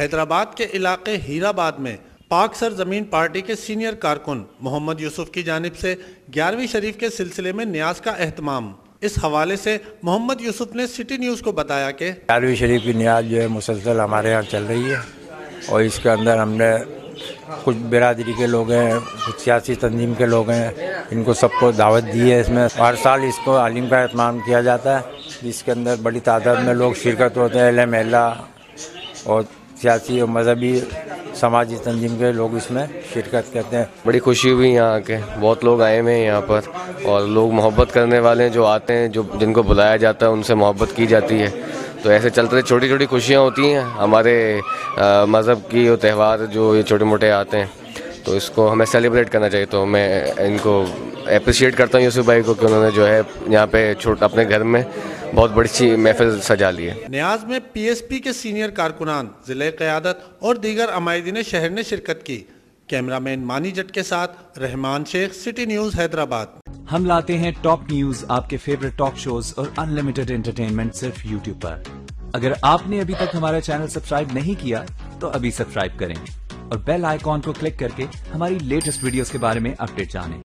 حیدرآباد کے علاقے ہیرآباد میں پاک سر زمین پارٹی کے سینئر کارکن محمد یوسف کی جانب سے گیارہویں شریف کے سلسلے میں نیاز کا اہتمام۔ اس حوالے سے محمد یوسف نے سٹی نیوز کو بتایا کہ گیارہویں شریف کی نیاز جو ہے مسلسل ہمارے یہاں چل رہی ہے اور اس کے اندر ہم نے کچھ برادری کے لوگ ہیں، کچھ سیاسی تنظیم کے لوگ ہیں، ان کو سب کو دعوت دی ہے اس میں۔ ہر سال اس کو عالم کا اہتمام کیا جاتا ہے۔ جس کے اندر بڑی تعداد میں لوگ شرکت ہوتے ہیں، اہل محلہ اور سیاسی اور مذہبی سماجی تنظیم کے لوگ اس میں شرکت کرتے ہیں۔ بڑی خوشی ہوئی یہاں کے۔ بہت لوگ آئے ہوئے ہیں یہاں پر اور لوگ محبت کرنے والے ہیں جو آتے ہیں، جو جن کو بلایا جاتا ہے، ان سے محبت کی جاتی ہے۔ تو ایسے چلتے چھوٹی چھوٹی خوشیاں ہوتی ہیں۔ ہمارے مذہب کی تہوار جو یہ چھوٹے موٹے آتے ہیں، تو اس کو ہمیں سیلیبریٹ کرنا چاہیے۔ تو میں ان کو اپریشیٹ کرتا ہوں یوسف بھائی کو کہ انہوں نے جو ہے یہاں پہ چھوٹ اپنے گھر میں بہت بڑی سی محفل سجا لی ہے۔ نیاز میں پی ایس پی کے سینئر کارکنان ضلع قیادت اور دیگر عمائدین شہر نے شرکت کی۔ کیمرامین مانی جٹ کے ساتھ رحمان شیخ سٹی نیوز حیدرآباد۔ ہم لاتے ہیں ٹاپ نیوز آپ کے فیوریٹ ٹاک شوز اور ان لمیٹڈ انٹرٹینمنٹ صرف یوٹیوب پر۔ اگر آپ نے ابھی تک ہمارا چینل سبسکرائب نہیں کیا تو ابھی سبسکرائب کریں۔ اور بیل آئیکن کو کلک کر کے ہماری لیٹسٹ ویڈیوز کے بارے میں اپڈیٹ جانیں۔